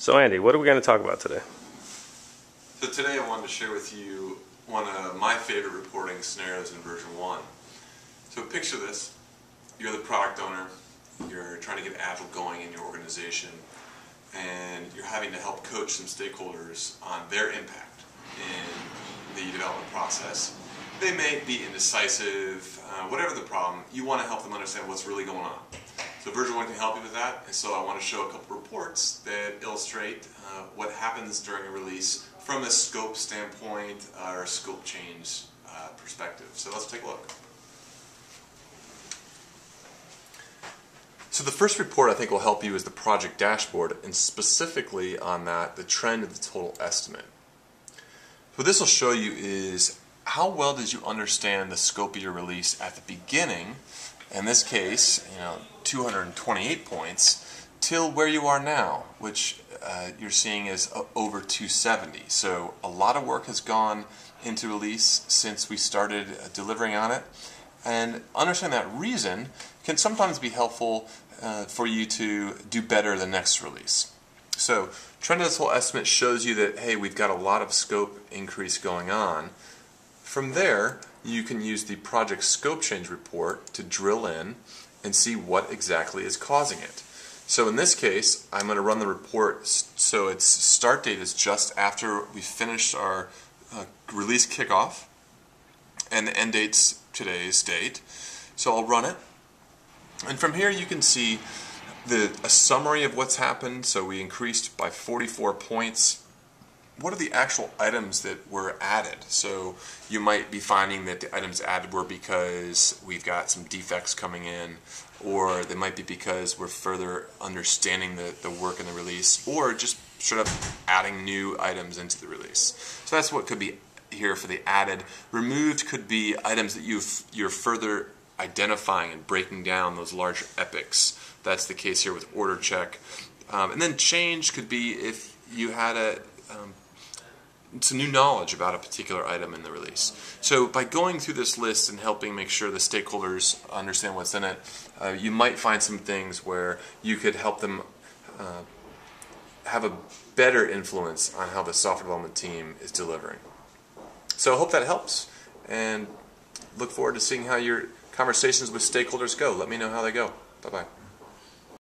So Andy, what are we going to talk about today? So today I wanted to share with you one of my favorite reporting scenarios in VersionOne. So picture this. You're the product owner, you're trying to get Agile going in your organization, and you're having to help coach some stakeholders on their impact in the development process. They may be indecisive, uh, whatever the problem, you want to help them understand what's really going on. So VersionOne can help you with that, and so I want to show a couple reports that illustrate uh, what happens during a release from a scope standpoint uh, or a scope change uh, perspective. So let's take a look. So the first report I think will help you is the project dashboard, and specifically on that, the trend of the total estimate. What this will show you is how well did you understand the scope of your release at the beginning, in this case, you know, 228 points, till where you are now, which uh, you're seeing is over 270. So a lot of work has gone into release since we started uh, delivering on it. And understanding that reason can sometimes be helpful uh, for you to do better the next release. So trend of this whole estimate shows you that, hey, we've got a lot of scope increase going on. From there, you can use the project scope change report to drill in and see what exactly is causing it. So in this case, I'm going to run the report so its start date is just after we finished our uh, release kickoff and the end date's today's date. So I'll run it. And from here you can see the, a summary of what's happened. So we increased by 44 points what are the actual items that were added? So you might be finding that the items added were because we've got some defects coming in, or they might be because we're further understanding the, the work in the release, or just straight up adding new items into the release. So that's what could be here for the added. Removed could be items that you've, you're further identifying and breaking down those larger epics. That's the case here with order check. Um, and then change could be if you had a um, some new knowledge about a particular item in the release. So by going through this list and helping make sure the stakeholders understand what's in it, uh, you might find some things where you could help them uh, have a better influence on how the software development team is delivering. So I hope that helps and look forward to seeing how your conversations with stakeholders go. Let me know how they go. Bye-bye.